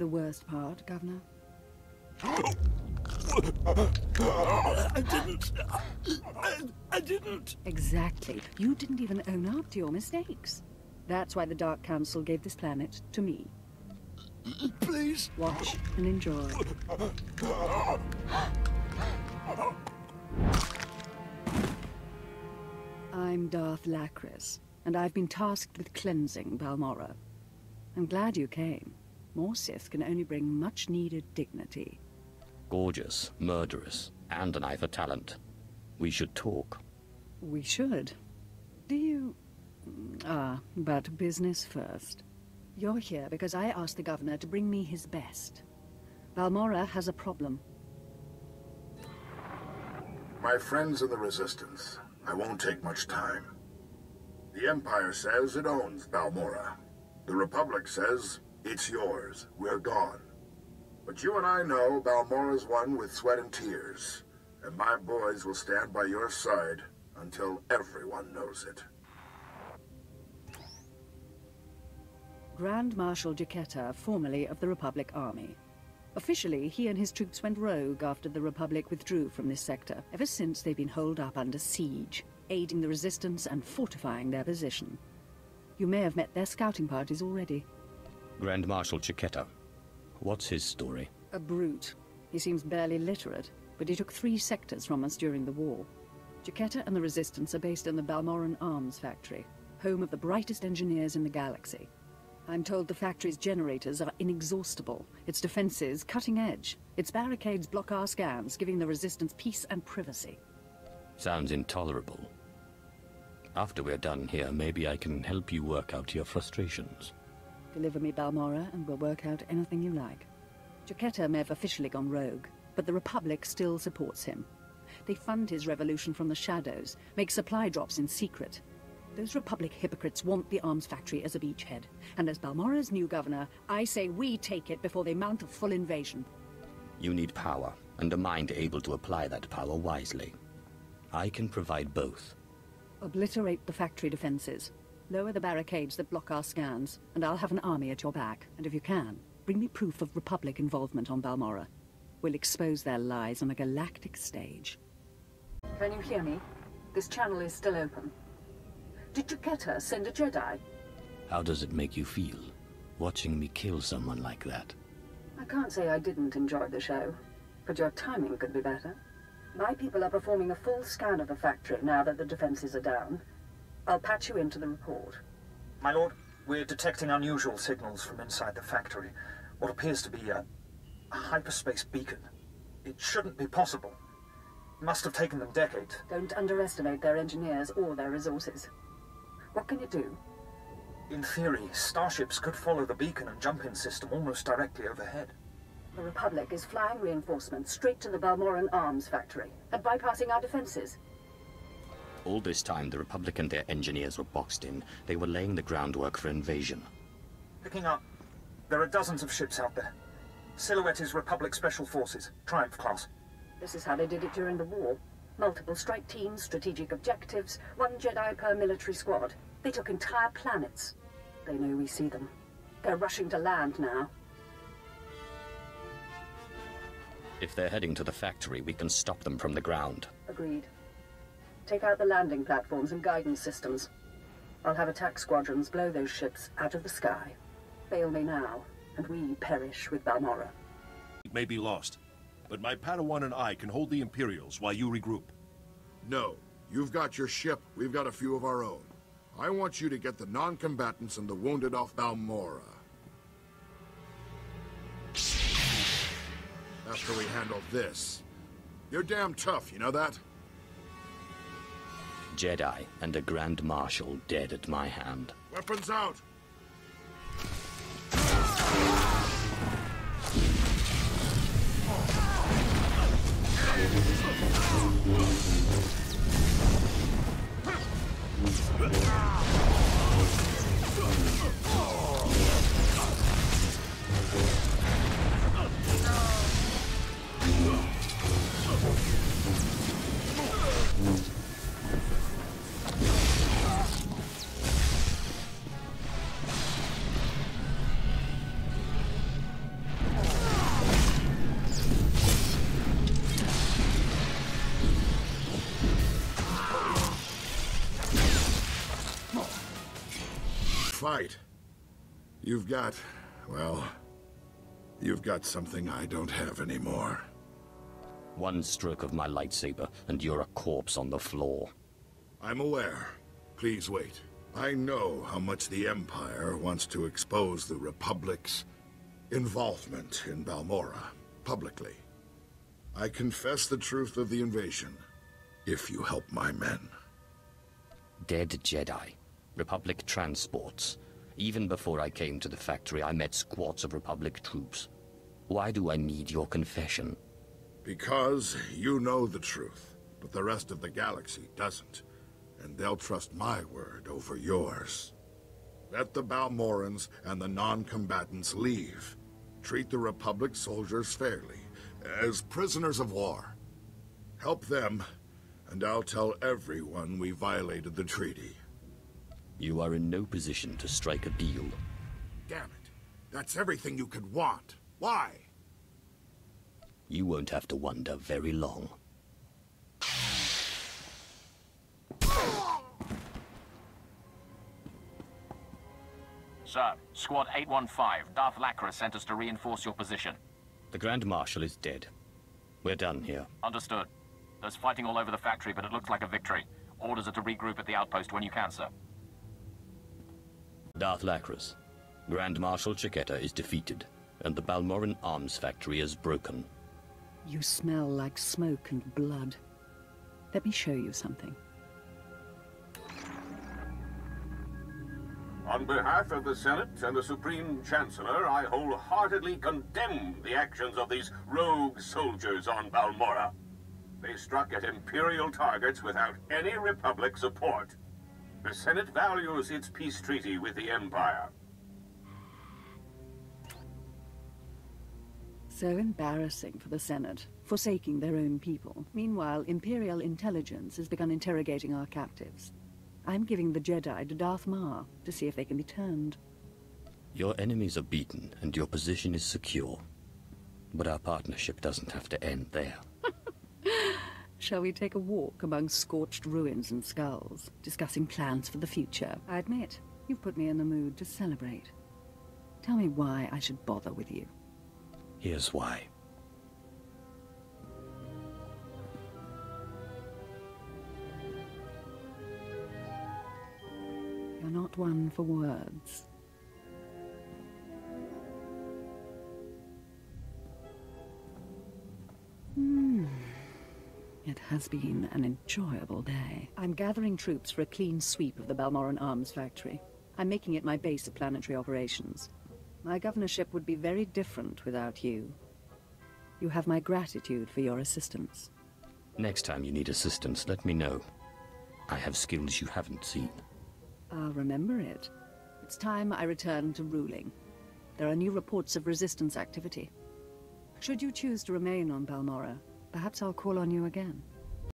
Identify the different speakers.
Speaker 1: the worst part, Governor?
Speaker 2: I didn't. I, I didn't.
Speaker 1: Exactly. You didn't even own up to your mistakes. That's why the Dark Council gave this planet to me.
Speaker 2: Please.
Speaker 1: Watch and enjoy. I'm Darth Lachris, and I've been tasked with cleansing Balmorra. I'm glad you came. More Sith can only bring much-needed dignity.
Speaker 3: Gorgeous, murderous, and an eye for talent. We should talk.
Speaker 1: We should. Do you... Ah, but business first. You're here because I asked the Governor to bring me his best. Balmorra has a problem.
Speaker 4: My friends in the Resistance, I won't take much time. The Empire says it owns Balmorra. The Republic says it's yours. We're gone. But you and I know Balmorra's won with sweat and tears. And my boys will stand by your side until everyone knows it.
Speaker 1: Grand Marshal Jaquetta, formerly of the Republic Army. Officially, he and his troops went rogue after the Republic withdrew from this sector. Ever since, they've been holed up under siege, aiding the resistance and fortifying their position. You may have met their scouting parties already.
Speaker 3: Grand Marshal Jaquetta. What's his story?
Speaker 1: A brute. He seems barely literate, but he took three sectors from us during the war. Jaquetta and the Resistance are based in the Balmorran Arms Factory, home of the brightest engineers in the galaxy. I'm told the factory's generators are inexhaustible, its defenses cutting edge, its barricades block our scans, giving the Resistance peace and privacy.
Speaker 3: Sounds intolerable. After we're done here, maybe I can help you work out your frustrations.
Speaker 1: Deliver me Balmorra, and we'll work out anything you like. Jaquetta may have officially gone rogue, but the Republic still supports him. They fund his revolution from the shadows, make supply drops in secret. Those Republic hypocrites want the arms factory as a beachhead, and as Balmorra's new governor, I say we take it before they mount a full invasion.
Speaker 3: You need power, and a mind able to apply that power wisely. I can provide both.
Speaker 1: Obliterate the factory defenses. Lower the barricades that block our scans, and I'll have an army at your back. And if you can, bring me proof of Republic involvement on Balmorra. We'll expose their lies on a galactic stage. Can you hear me? This channel is still open. Did Jaquetta send a Jedi?
Speaker 3: How does it make you feel, watching me kill someone like that?
Speaker 1: I can't say I didn't enjoy the show, but your timing could be better. My people are performing a full scan of the factory now that the defenses are down. I'll patch you into the report.
Speaker 5: My lord, we're detecting unusual signals from inside the factory. What appears to be a, a hyperspace beacon. It shouldn't be possible. It Must have taken them decades.
Speaker 1: Don't underestimate their engineers or their resources. What can you do?
Speaker 5: In theory, starships could follow the beacon and jump-in system almost directly overhead.
Speaker 1: The Republic is flying reinforcements straight to the Balmorran arms factory and bypassing our defenses.
Speaker 3: All this time, the Republic and their engineers were boxed in. They were laying the groundwork for invasion.
Speaker 5: Picking up. There are dozens of ships out there. Silhouette is Republic Special Forces, Triumph class.
Speaker 1: This is how they did it during the war. Multiple strike teams, strategic objectives, one Jedi per military squad. They took entire planets. They know we see them. They're rushing to land now.
Speaker 3: If they're heading to the factory, we can stop them from the ground.
Speaker 1: Agreed. Take out the landing platforms and guidance systems. I'll have attack squadrons blow those ships out of the sky. Fail me now, and we perish with Balmorra.
Speaker 2: It may be lost, but my Padawan and I can hold the Imperials while you regroup.
Speaker 4: No. You've got your ship, we've got a few of our own. I want you to get the non-combatants and the wounded off Balmorra. After we handle this. You're damn tough, you know that?
Speaker 3: Jedi and a Grand Marshal dead at my hand.
Speaker 4: Weapons out! Fight. You've got, well, you've got something I don't have anymore.
Speaker 3: One stroke of my lightsaber, and you're a corpse on the floor.
Speaker 4: I'm aware. Please wait. I know how much the Empire wants to expose the Republic's involvement in Balmorra, publicly. I confess the truth of the invasion, if you help my men.
Speaker 3: Dead Jedi. Republic transports. Even before I came to the factory, I met squads of Republic troops. Why do I need your confession?
Speaker 4: Because you know the truth, but the rest of the galaxy doesn't. And they'll trust my word over yours. Let the Balmorrans and the non-combatants leave. Treat the Republic soldiers fairly, as prisoners of war. Help them, and I'll tell everyone we violated the treaty.
Speaker 3: You are in no position to strike a deal.
Speaker 4: Damn it. That's everything you could want. Why?
Speaker 3: You won't have to wonder very long.
Speaker 6: Sir, Squad 815, Darth Lachris sent us to reinforce your position.
Speaker 3: The Grand Marshal is dead. We're done here.
Speaker 6: Understood. There's fighting all over the factory, but it looks like a victory. Orders are to regroup at the outpost when you can, sir.
Speaker 3: Darth Lachris. Grand Marshal Jaquetta is defeated, and the Balmorran arms factory is broken.
Speaker 1: You smell like smoke and blood. Let me show you something.
Speaker 7: On behalf of the Senate and the Supreme Chancellor, I wholeheartedly condemn the actions of these rogue soldiers on Balmorra. They struck at Imperial targets without any Republic support. The Senate values its peace treaty with the Empire.
Speaker 1: So embarrassing for the Senate, forsaking their own people. Meanwhile, Imperial intelligence has begun interrogating our captives. I'm giving the Jedi to Darth Marr to see if they can be turned.
Speaker 3: Your enemies are beaten, and your position is secure. But our partnership doesn't have to end there.
Speaker 1: Shall we take a walk among scorched ruins and skulls, discussing plans for the future? I admit, you've put me in the mood to celebrate. Tell me why I should bother with you.
Speaker 3: Here's why.
Speaker 1: You're not one for words. It has been an enjoyable day. I'm gathering troops for a clean sweep of the Balmorran Arms Factory. I'm making it my base of planetary operations. My governorship would be very different without you. You have my gratitude for your assistance.
Speaker 3: Next time you need assistance, let me know. I have skills you haven't seen.
Speaker 1: I'll remember it. It's time I return to ruling. There are new reports of resistance activity. Should you choose to remain on Balmorra, perhaps I'll call on you again.